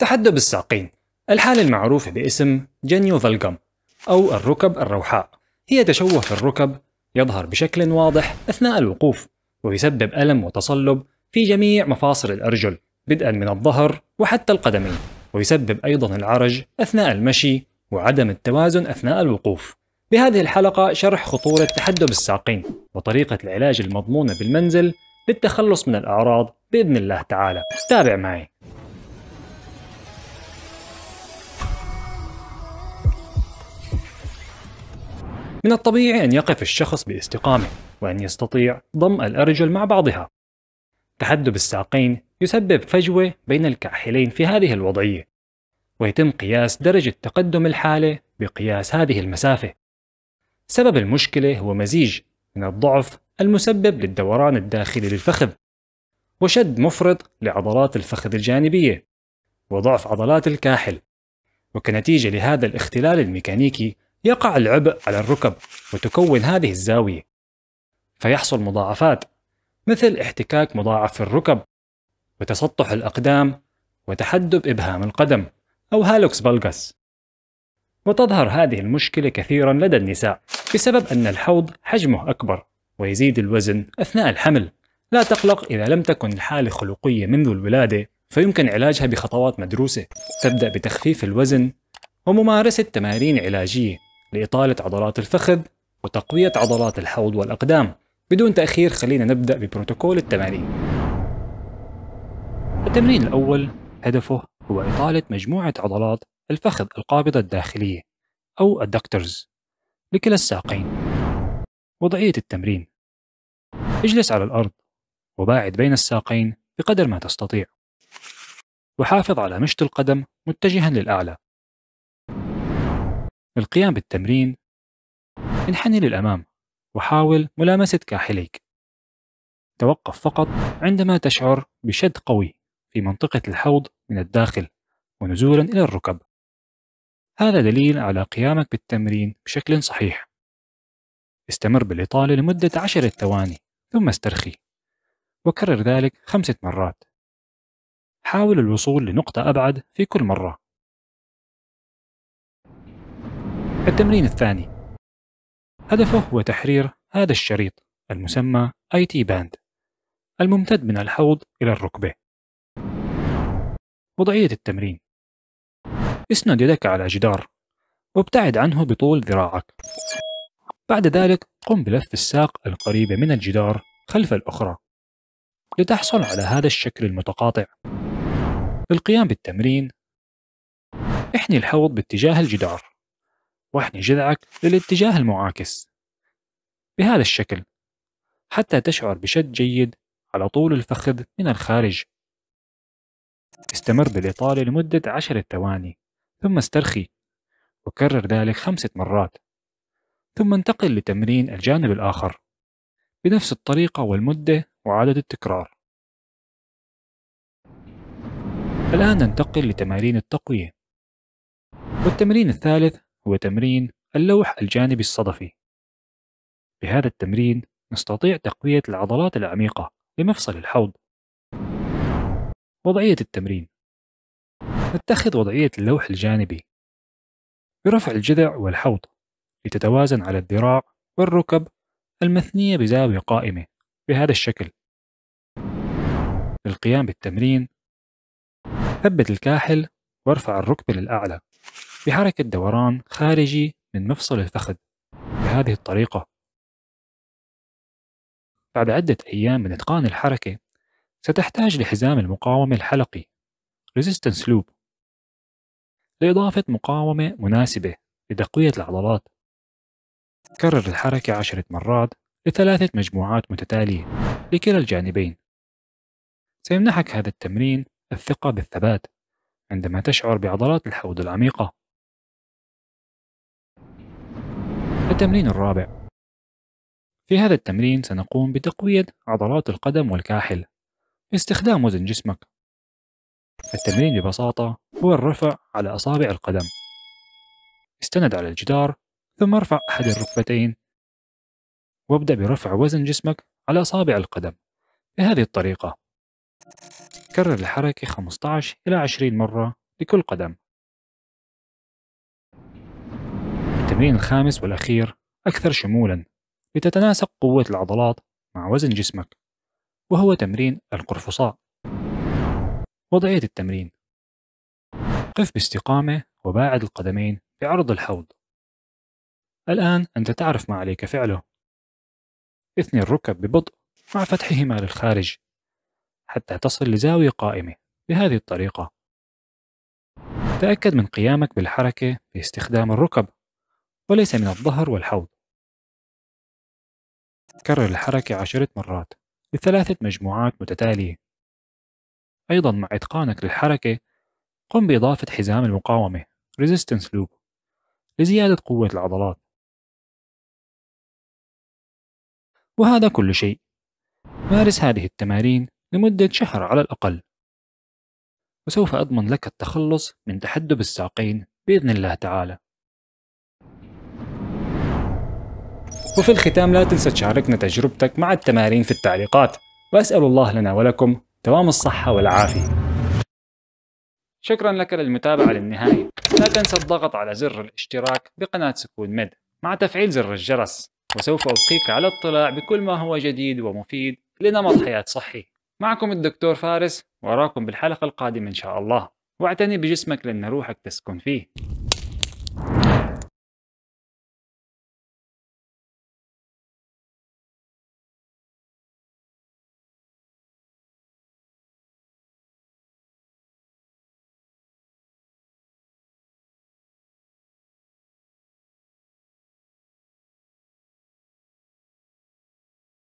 تحدب الساقين الحالة المعروفة باسم جنيو فالجم أو الركب الروحاء. هي تشوه في الركب يظهر بشكل واضح أثناء الوقوف ويسبب ألم وتصلب في جميع مفاصل الأرجل بدءا من الظهر وحتى القدمين ويسبب أيضا العرج أثناء المشي وعدم التوازن أثناء الوقوف. بهذه الحلقة شرح خطورة تحدب الساقين وطريقة العلاج المضمونة بالمنزل للتخلص من الأعراض بإذن الله تعالى. تابع معي. من الطبيعي أن يقف الشخص باستقامة وأن يستطيع ضم الأرجل مع بعضها. تحدب الساقين يسبب فجوة بين الكاحلين في هذه الوضعية ويتم قياس درجة تقدم الحالة بقياس هذه المسافة. سبب المشكلة هو مزيج من الضعف المسبب للدوران الداخلي للفخذ وشد مفرط لعضلات الفخذ الجانبية وضعف عضلات الكاحل. وكنتيجة لهذا الاختلال الميكانيكي يقع العبء على الركب وتكون هذه الزاوية. فيحصل مضاعفات مثل احتكاك مضاعف في الركب وتسطح الأقدام وتحدب إبهام القدم أو هالوكس فالغاس وتظهر هذه المشكلة كثيرا لدى النساء بسبب أن الحوض حجمه أكبر ويزيد الوزن أثناء الحمل. لا تقلق إذا لم تكن الحالة خلقية منذ الولادة فيمكن علاجها بخطوات مدروسة. تبدأ بتخفيف الوزن وممارسة تمارين علاجية. لإطالة عضلات الفخذ وتقوية عضلات الحوض والأقدام. بدون تأخير خلينا نبدأ ببروتوكول التمارين. التمرين الأول هدفه هو إطالة مجموعة عضلات الفخذ القابضة الداخلية أو الدكترز لكلا الساقين. وضعية التمرين. اجلس على الأرض وباعد بين الساقين بقدر ما تستطيع. وحافظ على مشط القدم متجها للأعلى. للقيام بالتمرين. انحني للأمام وحاول ملامسة كاحليك. توقف فقط عندما تشعر بشد قوي في منطقة الحوض من الداخل ونزولا إلى الركب. هذا دليل على قيامك بالتمرين بشكل صحيح. استمر بالإطالة لمدة عشرة ثواني ثم استرخي وكرر ذلك خمسة مرات. حاول الوصول لنقطة أبعد في كل مرة. التمرين الثاني. هدفه هو تحرير هذا الشريط المسمى IT باند الممتد من الحوض إلى الركبة. وضعية التمرين. اسند يدك على جدار وابتعد عنه بطول ذراعك. بعد ذلك قم بلف الساق القريبة من الجدار خلف الأخرى. لتحصل على هذا الشكل المتقاطع. للقيام بالتمرين. احني الحوض باتجاه الجدار. واحني جذعك للاتجاه المعاكس. بهذا الشكل حتى تشعر بشد جيد على طول الفخذ من الخارج. استمر بالإطالة لمدة عشرة ثواني ثم استرخي وكرر ذلك خمسة مرات ثم انتقل لتمرين الجانب الآخر بنفس الطريقة والمدة وعدد التكرار. الآن ننتقل لتمارين التقوية والتمرين الثالث هو تمرين اللوح الجانبي الصدفي. بهذا التمرين نستطيع تقوية العضلات العميقة لمفصل الحوض. وضعية التمرين. نتخذ وضعية اللوح الجانبي برفع الجذع والحوض لتتوازن على الذراع والركب المثنية بزاوية قائمة بهذا الشكل. للقيام بالتمرين ثبت الكاحل وارفع الركبة للأعلى. بحركة دوران خارجي من مفصل الفخذ. بهذه الطريقة. بعد عدة أيام من إتقان الحركة ستحتاج لحزام المقاومة الحلقي Resistance Loop لإضافة مقاومة مناسبة لتقوية العضلات. كرر الحركة عشرة مرات لثلاثة مجموعات متتالية لكلا الجانبين. سيمنحك هذا التمرين الثقة بالثبات عندما تشعر بعضلات الحوض العميقة. التمرين الرابع. في هذا التمرين سنقوم بتقوية عضلات القدم والكاحل. باستخدام وزن جسمك. التمرين ببساطة هو الرفع على أصابع القدم. استند على الجدار ثم ارفع أحد الركبتين. وابدأ برفع وزن جسمك على أصابع القدم. بهذه الطريقة. كرر الحركة 15 إلى 20 مرة لكل قدم. التمرين الخامس والأخير أكثر شمولا لتتناسق قوة العضلات مع وزن جسمك وهو تمرين القرفصاء. وضعية التمرين. قف باستقامة وباعد القدمين بعرض الحوض. الآن أنت تعرف ما عليك فعله. اثني الركب ببطء مع فتحهما للخارج حتى تصل لزاوية قائمة بهذه الطريقة. تأكد من قيامك بالحركة باستخدام الركب. وليس من الظهر والحوض. كرر الحركة عشرة مرات لثلاثة مجموعات متتالية. أيضا مع إتقانك للحركة قم بإضافة حزام المقاومة Resistance Loop لزيادة قوة العضلات. وهذا كل شيء. مارس هذه التمارين لمدة شهر على الأقل. وسوف أضمن لك التخلص من تحدب الساقين بإذن الله تعالى. وفي الختام لا تنسى تشاركنا تجربتك مع التمارين في التعليقات. وأسأل الله لنا ولكم دوام الصحة والعافية. شكرا لك للمتابعة للنهاية. لا تنسى الضغط على زر الاشتراك بقناة سكون ميد مع تفعيل زر الجرس. وسوف أبقيك على اطلاع بكل ما هو جديد ومفيد لنمط حياة صحي. معكم الدكتور فارس وأراكم بالحلقة القادمة إن شاء الله. واعتني بجسمك لأن روحك تسكن فيه.